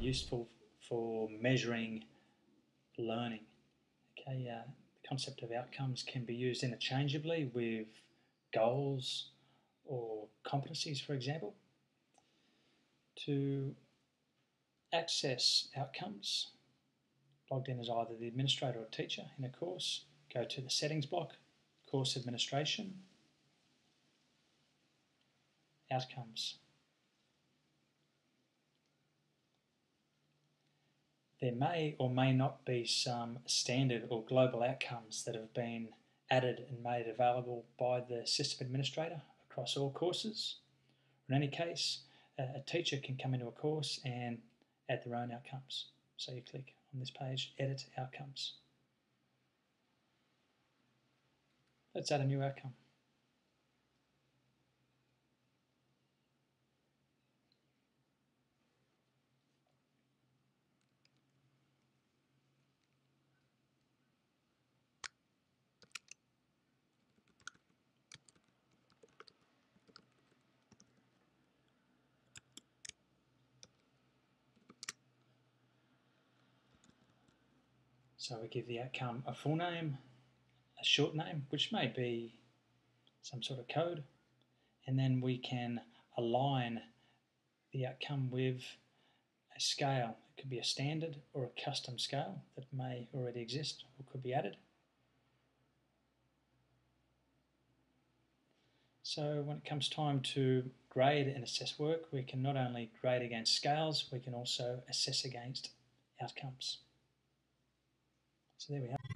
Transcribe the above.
useful for measuring learning. Okay, uh, the concept of outcomes can be used interchangeably with goals or competencies, for example. To access outcomes, logged in as either the administrator or teacher in a course, go to the settings block, course administration, outcomes. There may or may not be some standard or global outcomes that have been added and made available by the system administrator across all courses. In any case, a teacher can come into a course and add their own outcomes. So you click on this page, Edit Outcomes. Let's add a new outcome. So we give the outcome a full name, a short name, which may be some sort of code, and then we can align the outcome with a scale. It could be a standard or a custom scale that may already exist or could be added. So when it comes time to grade and assess work, we can not only grade against scales, we can also assess against outcomes. So there we have